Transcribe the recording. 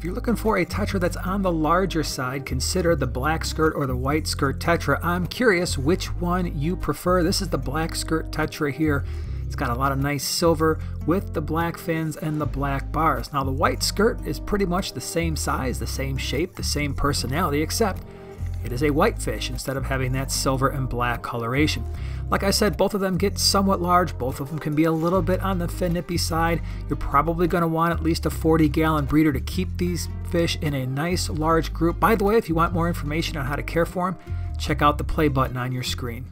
If you're looking for a Tetra that's on the larger side, consider the black skirt or the white skirt Tetra. I'm curious which one you prefer. This is the black skirt Tetra here. It's got a lot of nice silver with the black fins and the black bars. Now the white skirt is pretty much the same size, the same shape, the same personality, except it is a whitefish instead of having that silver and black coloration. Like I said, both of them get somewhat large. Both of them can be a little bit on the fin nippy side. You're probably going to want at least a 40 gallon breeder to keep these fish in a nice large group. By the way, if you want more information on how to care for them, check out the play button on your screen.